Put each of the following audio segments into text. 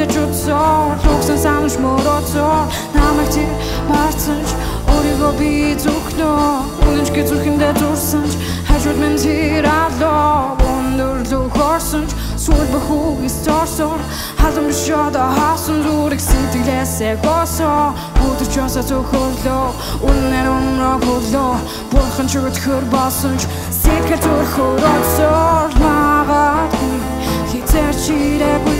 бүр тусах гэж утсан Лугсан санаж мөрөөдсөн Намайг чи марцсан ч Өөрийгөө би зүхнөө Үнэнч гэж зүрхэндээ дурсан ч Хажууд минь тэр алоо Өндөрлөө хорсон ч Сүүл бөхүү исторсон Халам биш одоо хаасан зүрх сэтгэлээсээ госоо Өдөр ч осоо зөвхөрлөө Үнээр өмнө хөрлөө Бурхан ч өтхөр болсон ч Сэтгэл зүрхөр оцоор Магадгүй Хитэр чирээгүй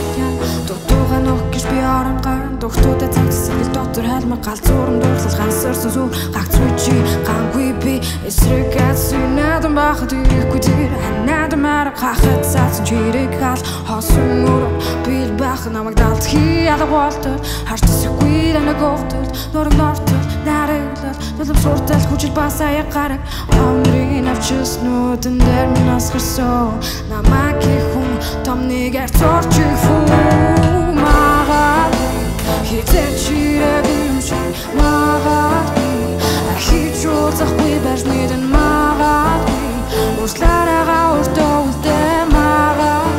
шиг Магадгүй Ахиж уулзахгүй байж мэрэн магадгүй Уушлаараагаа үртөө үлдээ магадгүй Зүпэсэн боян Дутууга нөх гэж би орон гарын Духтуудаа цагцсан л дотор хайлмар галзуурын дурлал гансарсан сүү Гагц үчи гангүй би. Эсрэг гадсын надан бахад ирэхгүй тэр. Ханаад маар хахад цаасан чирэг хал Хосон мөрөв бил бах намайг далд хий алга болтол Харчсахгүй дана говтол Нураг нортол нараглал Тулам суртал хүчил бас аяг гараг. Хомрын авчиснуудын дээр минь асгарсан. Намайг их хүн томныгээр цорчих фүү Магаад Хитэр чирээгүй юм шиг Магаад Ахиж уулзахгүй байж мэдэн Магаад Уушлаараагаа өртөө үлдээ Магаад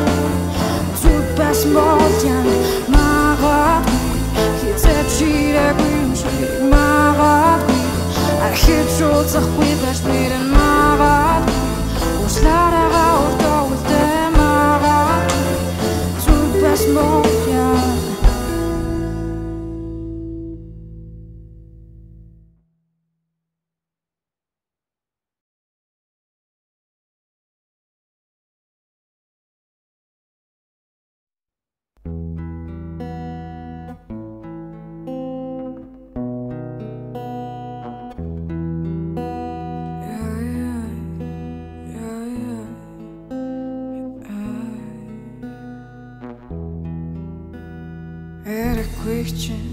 Зүг бас болтян Магаад Хитэр чирээгүй юм шиг Магаад Ахиж уулзахгүй байж мэдэн Эрэхгүй чинь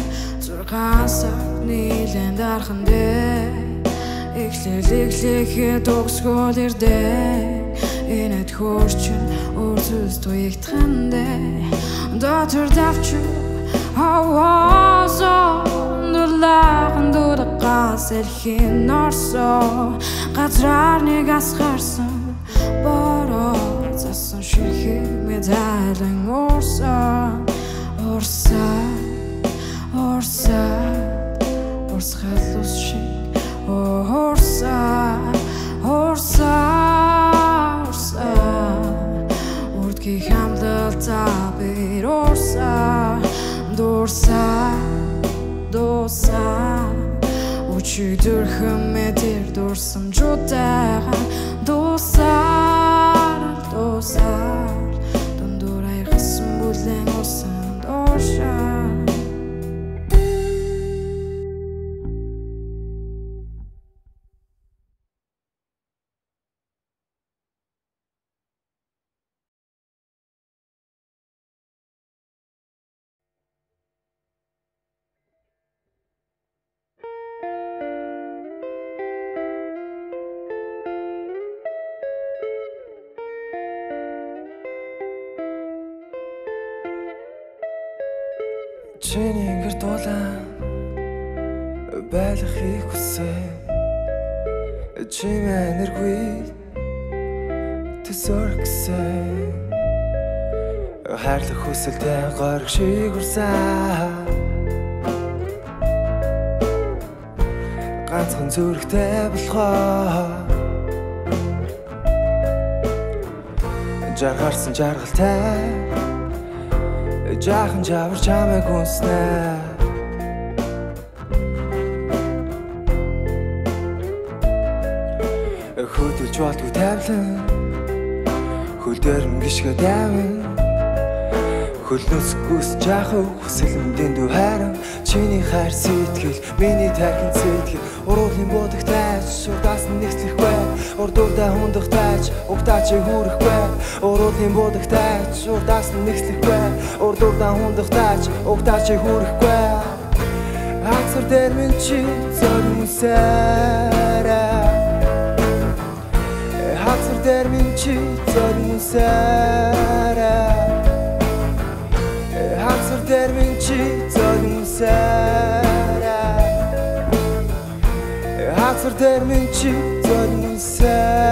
нийлэн дархан дээр Эхлэл эхлэхэд угсгол ирдээ Энэт хөрчин үрзүс туягтхан дээр Дотор давчу Аваасаа Дурлаахан дургаас эрхийн орсоо Газраар нэг асгарсан Дуулан байлахыг хүсээ Чимээ энергүй төсөргсөн Хайрлах хүсэлтэй горг шиг урсаа Ганцхан зүрхтэй болохоо. Жаргарсан жаргалтай. Жаахан жавар чамайг хүснэ гიშгэ давин хөлнөөс гүс жаахан хүсэлмдэн дүү хайран чиний хайр сэтгэл миний тархин сэтгэл. Уруулын бодох тайж шурдаас нь нэгслэхгүй урдуудаа хундах тайж угтаа чи хүрхгүй уруулын бодох тайж шурдаас нь нэгслэхгүй урдуудаа хундах тайж угтаа чи хүрхгүй Хацар дээр минь чи зоримсараа дээр минь чи зоримсараа Хацар дээр минь чи зоримсараа Хацар дээр минь чи зоримсараа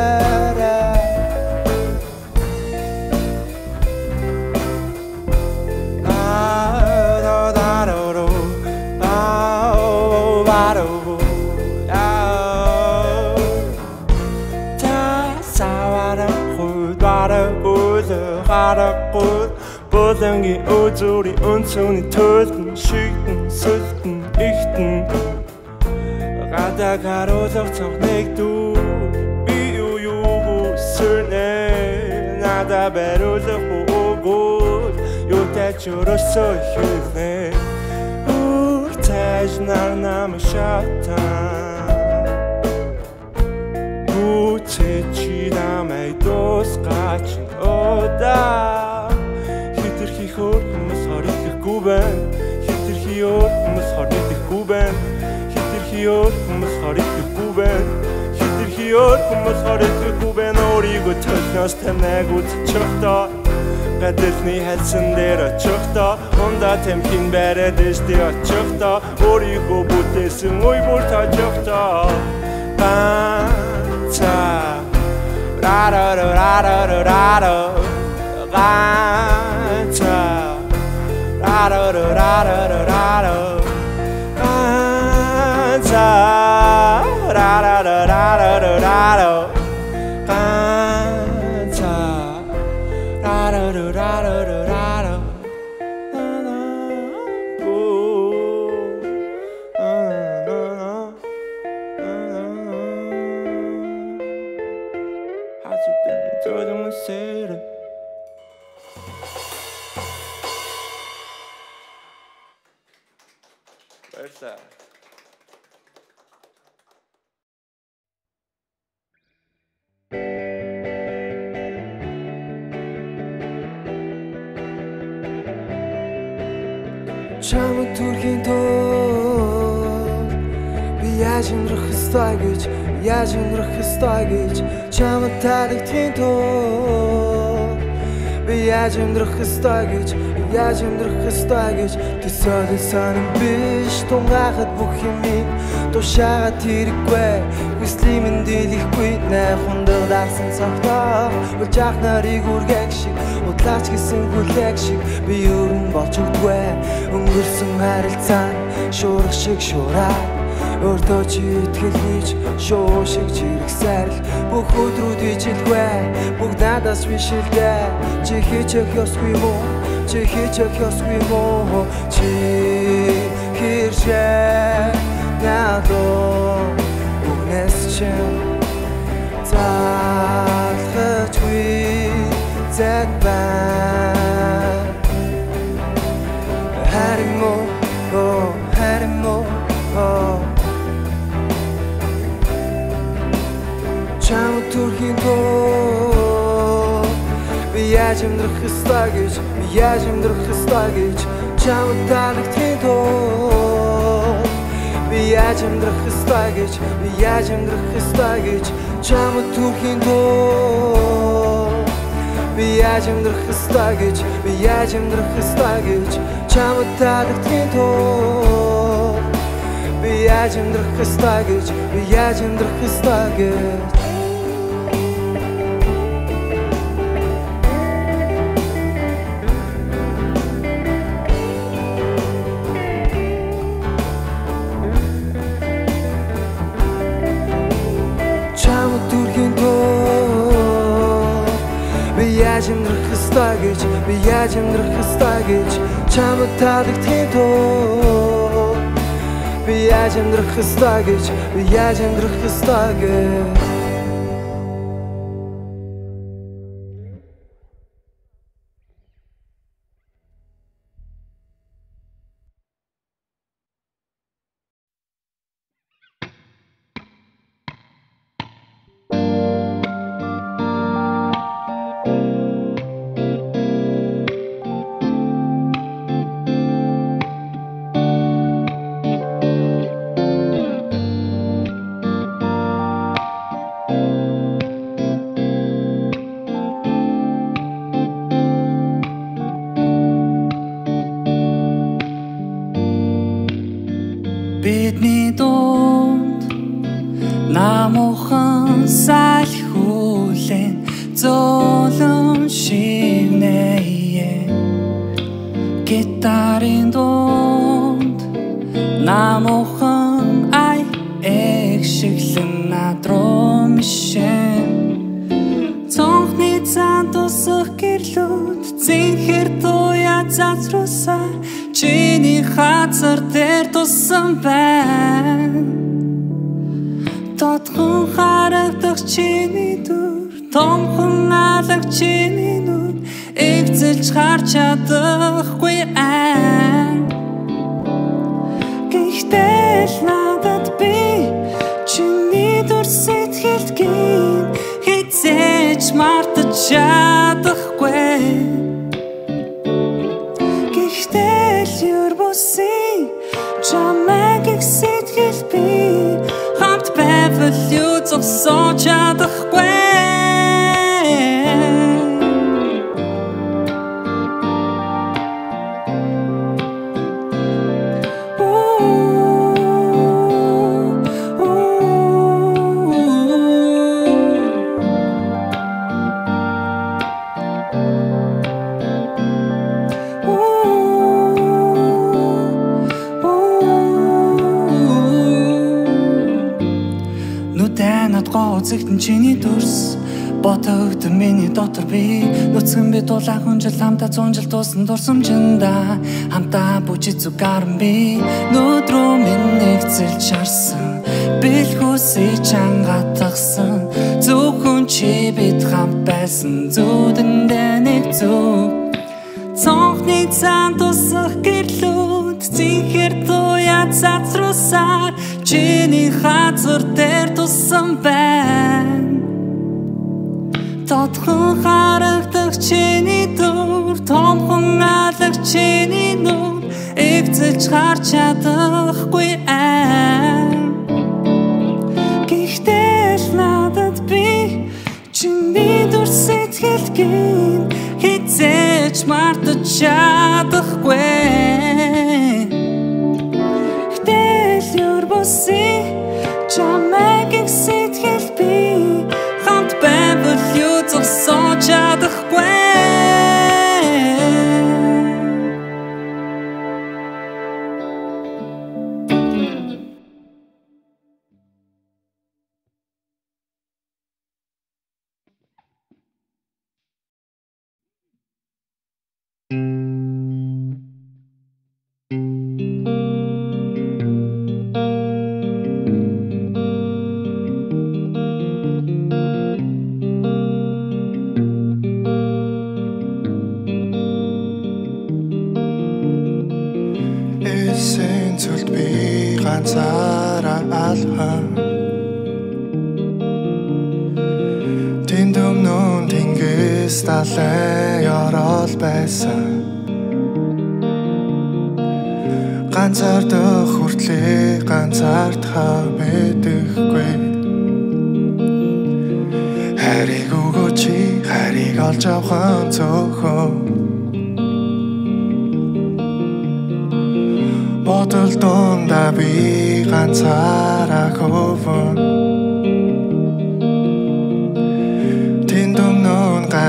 харахгүй Болонгийн өзүүрийн өнцөний төлтөн шигтэн сүлтэн ихтэн. Гадаг харуулах цонхныг дүү Би юу юу сүрнэ. Нада баруулах үгүүл Юу тач өрөсөө хэлнэ. Үр таж нар нам шатан. Гүцэ чи намайг дуусгаач удаа. Хитрхи хөр хүмүүс хориглохгүй байна. Хитрхи өөр хүмүүс хориглохгүй байна. Хитрхи өөр хүмүүс хориглохгүй байна. Хитрхи өөр хүмүүс хориглохгүй байна. Өөрийгөө төлнөөс танайг үзчихдоо гадэлний хэлсэн дээр очихдоо ундаа темхин бариад өстэй очихдоо өөрийгөө бүтээсэн үе бүр тажихдоо ганцаа ra ra ra ra ra ra ra ra ra ra ra ra da da da da Чамд түрхийн тоо. Би яаж өндрөх ёстой гэж яаж өндрөх ёстой гэж чамд таалагдхийн тоо. Би яаж өндрөх ёстой гэж яаж өндрөх ёстой гэж төсөөл сонин биш. Тунгахад бүх юмыг тушаагаад хэрэггүй хүслийг минь дийлэхгүй найхундаг дарсан цогтоо улжаах нарыг үргэх шиг удлаач гэсэн хүлээх шиг би өрн болж өгдгөө өнгөрсөн харилцаа шуурх шиг шуураад өөр Өөртөө чи итгэл хийж шуу шиг чирэг сайрал бүх өдрүүд ижилгүй бүгд надаас биш л дээ чи хийчих ёсгүй мó чи хийчих ёсгүй мó чи хэршээ надад үгнэс чинь яаж амьдрах ёстой гэж би яаж амьдрах ёстой гэж чам таалагдхийн доо би яаж амьдрах ёстой гэж би яаж амьдрах ёстой гэж чам төрхийн доо би яаж амьдрах ёстой гэж би яаж амьдрах ёстой гэж чам таалагдхийн доо би яаж амьдрах ёстой гэж би яаж амьдрах ёстой гэж гэж би яаж амьдрах ёстой гэж чамд таалагдхийн тоо. Би яаж амьдрах ёстой гэж би яаж амьдрах ёстой гэж эвцэлж харж чадахгүй аа Гэхдээ л надад би чиний дүр сэтгэлд гин хэцээж мартаж чадахгүй. Гэхдээ л юр бусын чамаг их сэтгэл би хамт байвал юу зогсоо чадахгүй. Дууссан дурсамжинда хамтаа бүжи зүгаарн би нүдрөө минь нэгцэлж харсан бэлхүүсээ чангатгсан зөвхөн чи бид хамт байсан. Зүудэндээ нэг зүг. Цонхны цаан тусах гэрлүүд зинхэр туяа цацрусаар чиний хазар дээр туссан байна. Тодхон харагдах чиний дүр томхон алах чиний нүд эвцэлж харж чадахгүй аа Гэхдээ л надад би чиний дүр сэтгэлгэн хизээч мартаж чадахгүй Тэнд өмнө тэнгис талай орол байсан. Ганцаардах хүртлээ ганцаардхаа мэдэхгүй. Харийг өгөөч харийг олж авах цөөхөн. Бодол дондаа би ганцаараа хөвөн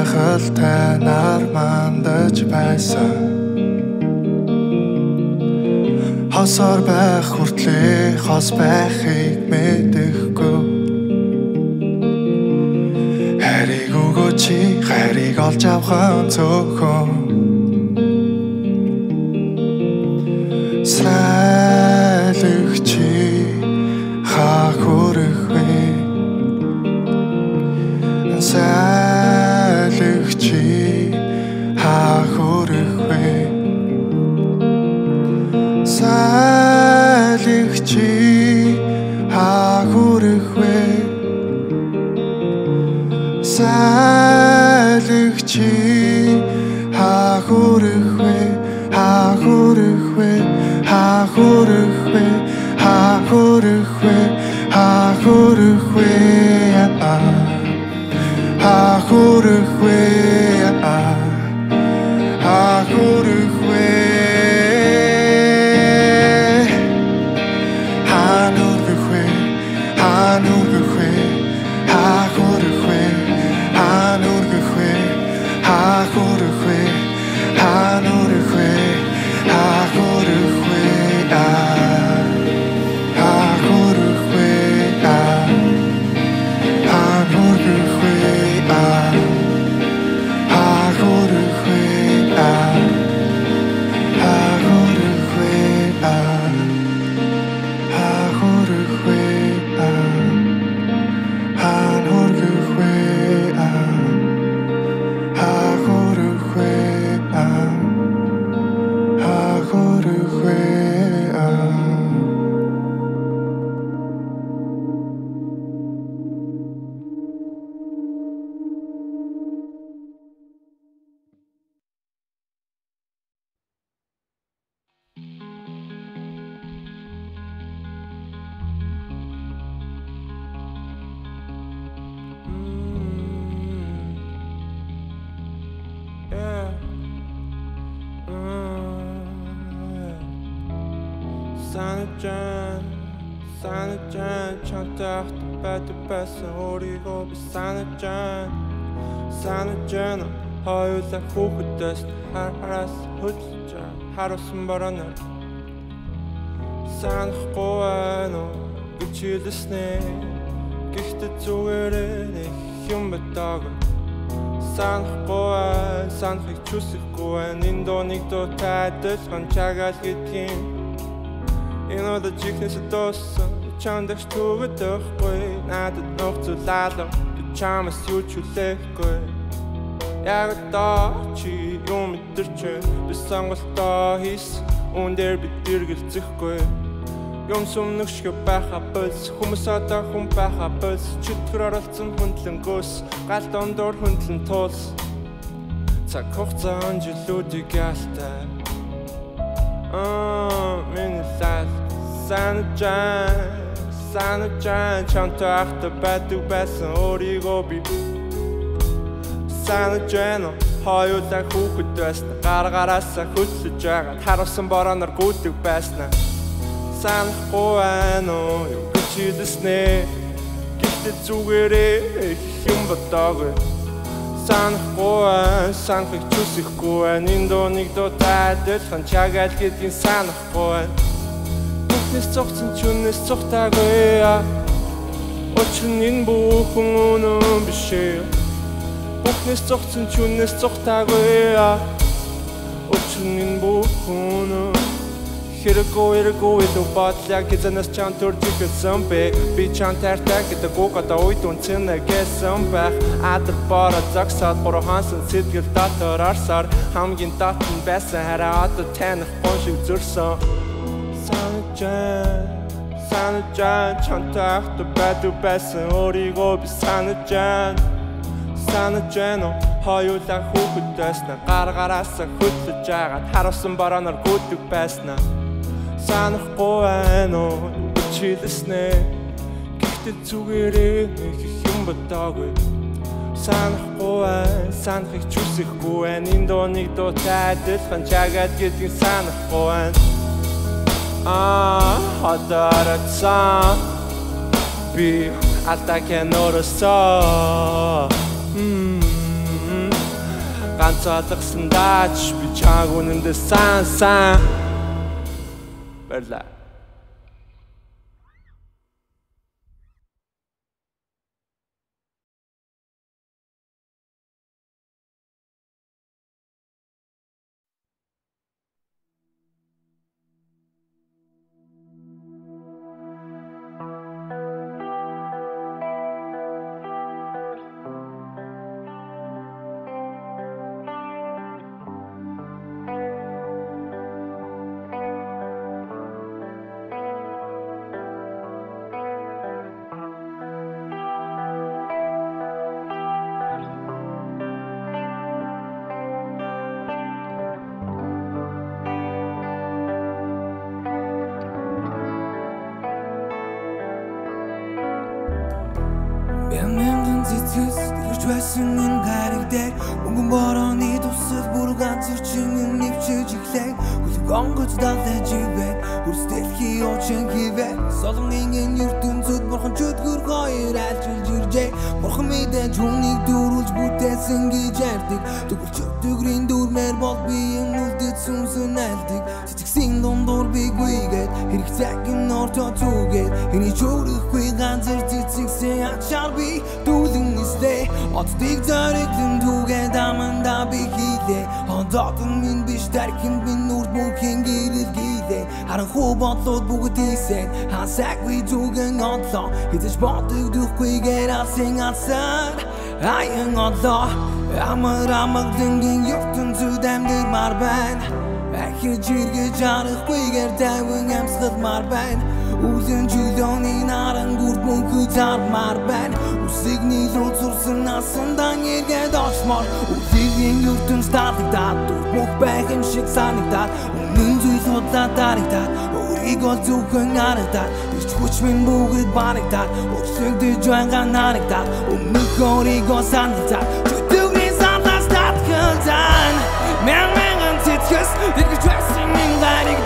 гайхалтай нар мандаж байсан. Хосоор байх хүртлээ хос байхыг мэдэхгүй. Харийг өгөөч харийг олж авах цөөхөн Сайлэгч Санажан санажан чантахт байдаг байсан өөрийгөө би санажан санажан хоёулаа хүүхдээс хараас хөдлөж харуулсан бороо санахгүй байна уу гэж хэлснэ гэхдээ зүгээр нэг юм байтаагүй санахгүй санахыг чүсэхгүй энэ дооныг дуутай адилхан чагаал гэдгийг энэ одоо чихнээс дуусан чандагч түгэдэхгүй надад нөхцөлалаа би чамаас юу ч хүлээхгүй. Яг одоо чи юм мэдэрч би сонголтоо хийс. Үн дээр би дэргэлзэхгүй Юм сумнэгшгэ байха болс. Хүмүүс одоо хүн байха болс. Чөтгөр оролцсон хүндлэнгөөс Гал дондор хүндлэн туулс Цаг хугацаан жилүүдийг ялтай Аа, миний лал санажан санажан чамтай ахта байдаг байсан өөрийгөө би. Санажан хоёулаа хүүхэд байсан гаргараасаа хөдлөж байгаа харуулсан бороо гүйдэг байсан. Санахгүй байна уу юу гэж хэлснэ гэхдээ зүгээрээ юм бодоогүй санахгүй санахыг чүсэхгүй байна энэ дооныг дутаад дэлхэн чагаал гэдгийг санахгүй Бүхнээс цогцсон ч үнээс цогтаагүй Учир нь энэ бүхэн үнэн бишээ Бүхнээс цогцсон ч үнээс цогтаагүй Учир нь энэ бүхэн үнэн Хэрэггүй хэрэггүй илүү бодлоо гизэнэс чам төрж ихэсэн бэ Би чам тартаа гэдэг үг одоо үйд үнцэн гэсэн байх Адар бороо зогсоод буруу хансан сэтгэл дотор орсоор Хамгийн дотн байсан хараа одоо таних гон шиг зөрсөн Санажан санаж жан чантайх та байдаг байсан өөрийгөө би санаж жан. Санаж жан хоёулаа хүүхэд байснаа гар гараасаа хөдлөж жагаад харуулсан бараанаар гүдэг байснаа санахгүй байна уу? Чилснэ гэхдээ зүгээрээ их юм бодоогүй санахгүй байна санахыг ч үсэхгүй байна. Энэ дооныг дуутай адилхан чагаад гэдгийг санахгүй байна. Аа хатарацсан би алтакен оросоо ганцаалгасан даач би чааг үнэндээ сан сан verdad. Тэрж байсан энэ гариг дээр мөнгөн борооны тусад бүр ганц ирчин нэвчэж ихлээ хөлөг онгоц далдаж ивэ үрс дэлхий очин хивэ солонгын энэ ертөнцөд бурхан чөтгөр хоёр альчилж иржээ. Бурхан мэдээж хүнийг дөрүүлж бүтээсэн гэж ярьдаг. Тэгвэл чөтгөрийн дүрмээр бол би юм үлдэт сүнсэн айлдаг цэцгсийн дундуур би гүйгээд хэрэг цагийн ортоо түгээд хэний чөөрөхгүй ганцэр цэцгсэн ачаар би дүүлэн истэ Отдыг зориглон түгээ даманда би хийлээ. Хондотон минь биш тархин минь нүрд бүхэн гэрэл гийлээ. Харанхуу бодлууд бүгд ийсэн Хасаггүй түгэн одлоо. Хизэж бодогдохгүйгээр алсын алсаар Аян одлоо Амар амагдлангийн ертөнцөд амьдмар байна Ахиж иргэж арахгүйгээр тайван амьсгалмар байна. Үлэн чөлөөний наран гүрд мөнхөж зармар байна. Үсэг нийлүү зурсан насандан эргээд очмор Үсгийн ертөнц таалагдаад Дүр мөх байх юм шиг санагдаад. Үнэн зүйл худлаа дарагдаад Өөрийгөө зөвхөн харагдаад Ирч хүч минь бүгд барагдаад Өрсөгдөж байгаа нарагдаад. Өмнөх өөрийгөө санагдаад мянган цэцгэс Иргэж байсан юм гариг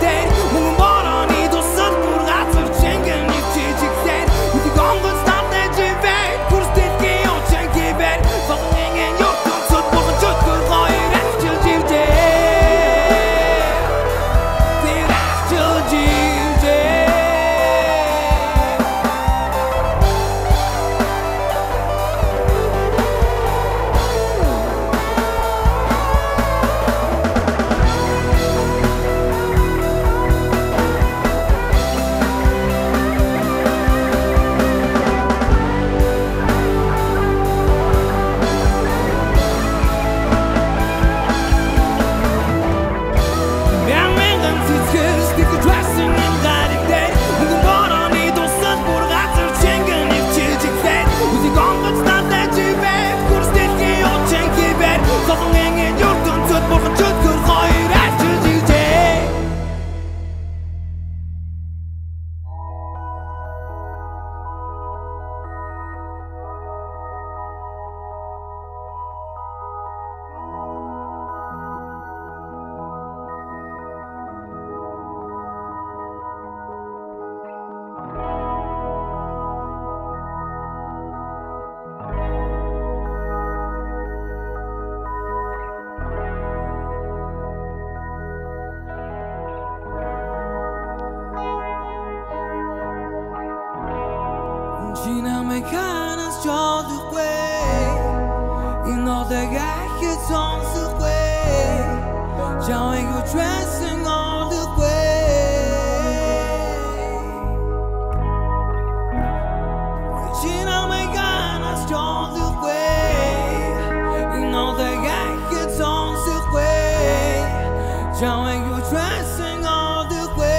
John, when you try to sing all the way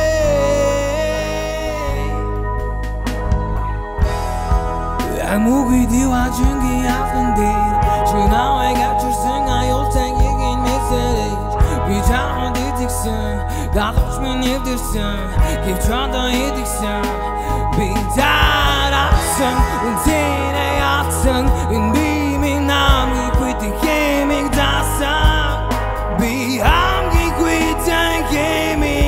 아무리 뒤와준 게 아픈데 전화에 갇혀 생각할 생기긴 메시지 위장한 디딕션 나 없으면 이딕션 기초한다 이딕션 비달 악성 은진의 악성 은비미 남이 pretty gaming 다싸 비함 time give me